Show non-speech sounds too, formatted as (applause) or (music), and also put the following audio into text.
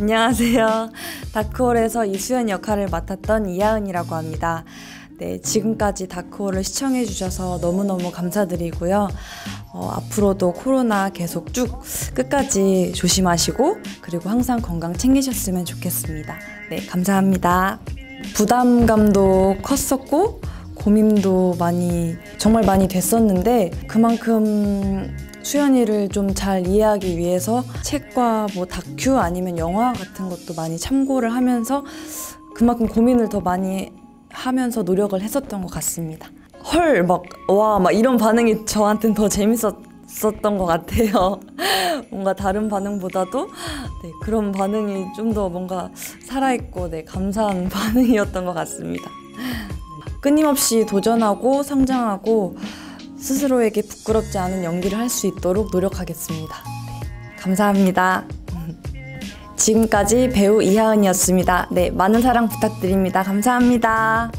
안녕하세요. 다크홀에서 이수연 역할을 맡았던 이하은이라고 합니다. 네, 지금까지 다크홀을 시청해주셔서 너무너무 감사드리고요. 어, 앞으로도 코로나 계속 쭉 끝까지 조심하시고, 그리고 항상 건강 챙기셨으면 좋겠습니다. 네, 감사합니다. 부담감도 컸었고, 고민도 많이, 정말 많이 됐었는데, 그만큼 수연이를 좀 잘 이해하기 위해서 책과 뭐 다큐 아니면 영화 같은 것도 많이 참고를 하면서 그만큼 고민을 더 많이 하면서 노력을 했었던 것 같습니다. 헐, 막, 와, 막 이런 반응이 저한테는 더 재밌었던 것 같아요. (laughs) 뭔가 다른 반응보다도 네, 그런 반응이 좀 더 뭔가 살아있고 네, 감사한 (laughs) 반응이었던 것 같습니다. 끊임없이 도전하고 성장하고 스스로에게 부끄럽지 않은 연기를 할 수 있도록 노력하겠습니다. 네, 감사합니다. (laughs) 지금까지 배우 이하은이었습니다. 네, 많은 사랑 부탁드립니다. 감사합니다.